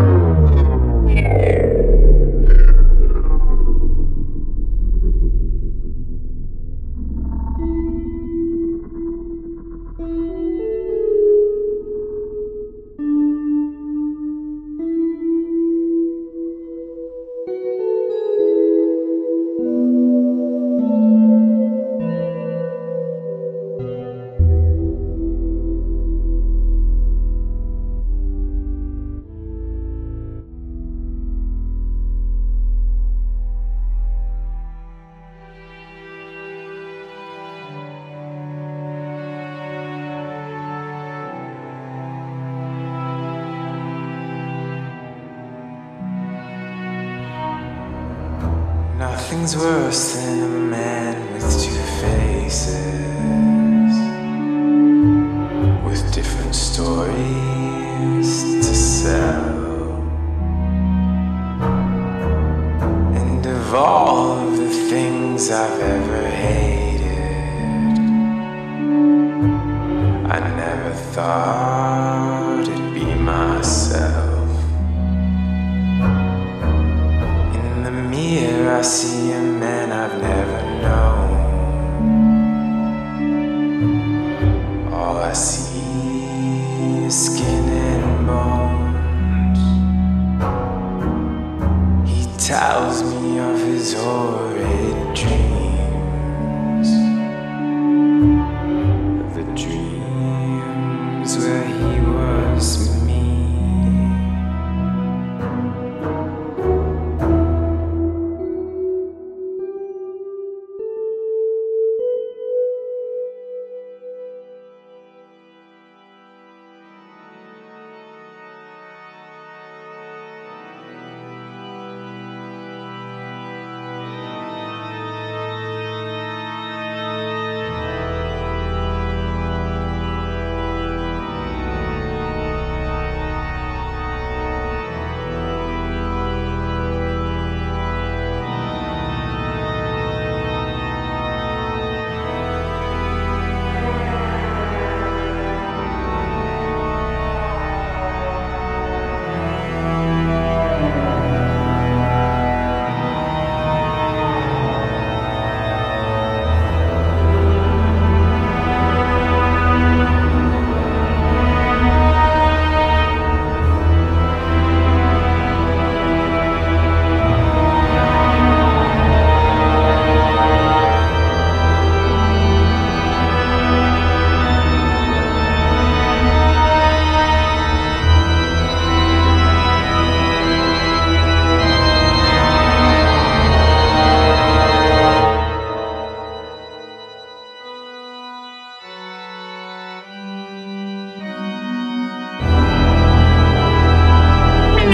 Yeah. Nothing's worse than a man with two faces, with different stories to sell. And of all of the things I've ever hated, I never thought I see a man I've never known. All I see is skin and bones. He tells me of his horrid dreams. The dreams where he